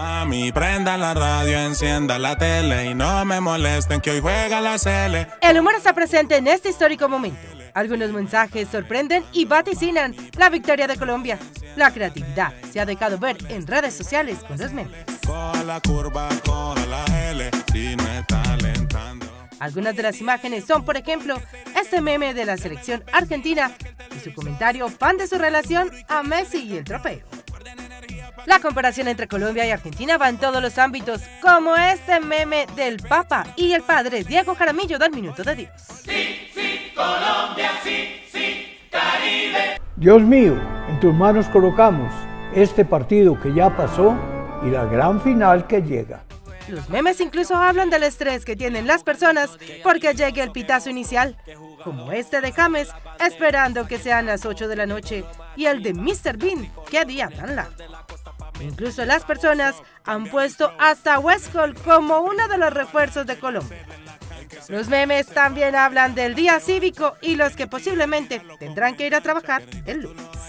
Mami, prenda la radio, encienda la tele y no me molesten que hoy juega la Cele. El humor está presente en este histórico momento. Algunos mensajes sorprenden y vaticinan la victoria de Colombia. La creatividad se ha dejado ver en redes sociales con los memes. Algunas de las imágenes son, por ejemplo, este meme de la selección argentina y su comentario fan de su relación a Messi y el trofeo. La comparación entre Colombia y Argentina va en todos los ámbitos, como este meme del Papa y el padre Diego Jaramillo del Minuto de Dios. Dios mío, en tus manos colocamos este partido que ya pasó y la gran final que llega. Los memes incluso hablan del estrés que tienen las personas porque llegue el pitazo inicial, como este de James esperando que sean las 8 de la noche y el de Mr. Bean, que día tan largo. Incluso las personas han puesto hasta Westcol como uno de los refuerzos de Colombia. Los memes también hablan del día cívico y los que posiblemente tendrán que ir a trabajar el lunes.